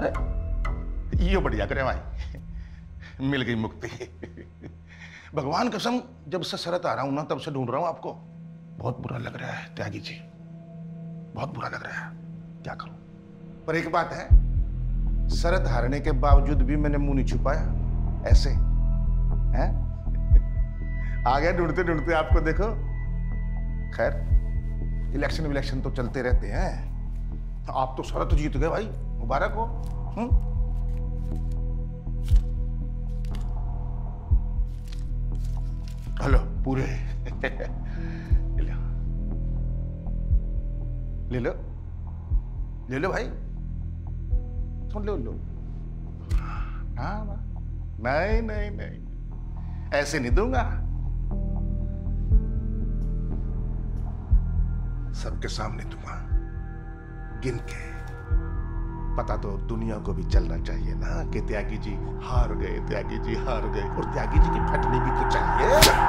अरे, ये बढ़िया करे भाई मिल गई मुक्ति। भगवान कसम, जब से शरत आ रहा हूँ ना, तब से ढूंढ रहा हूँ आपको। बहुत बुरा लग रहा है, त्यागी जी। बहुत बुरा लग रहा है। क्या करूँ? पर एक बात है, शरत हारने के बावजूद भी मैंने मुँह नहीं छुपाया। ऐसे। हैं? आ गया ढूंढते ढूंढते आपको देखो। खैर, इलेक्शन विलेक्शन तो चलते रहते हैं। आप तो शरत जीत गए भाई। मुबारक हो। हम्म? हेलो, पूरे। ले लो। ले लो। ले लो भाई। सुन लो लो। हाँ हाँ। नहीं नहीं नहीं। ऐसे नहीं दूँगा। सबके सामने दूँगा गिन के। पता तो दुनिया को भी चलना चाहिए ना कि त्यागी जी हार गए त्यागी जी हार गए और त्यागी जी की फटनी भी तो चाहिए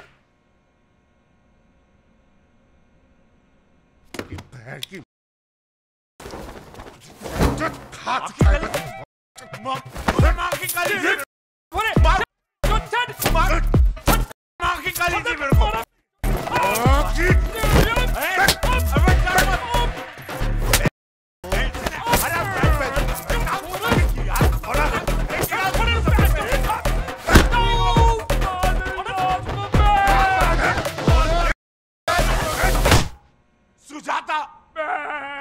到。